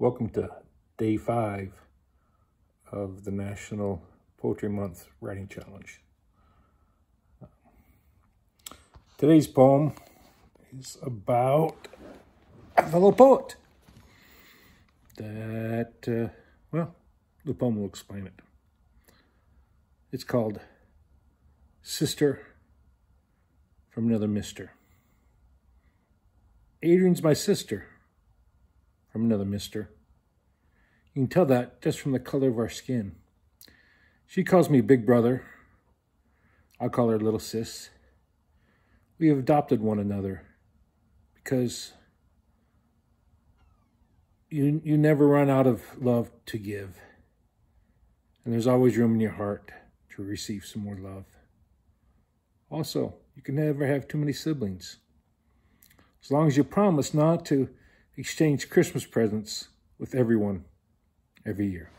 Welcome to day five of the National Poetry Month Writing Challenge. Today's poem is about a fellow poet that, uh, well, the poem will explain it. It's called Sister from Another Mister. Adrian's my sister from another mister. You can tell that just from the color of our skin. She calls me big brother. I'll call her little sis. We have adopted one another because you, you never run out of love to give. And there's always room in your heart to receive some more love. Also, you can never have too many siblings. As long as you promise not to exchange Christmas presents with everyone every year.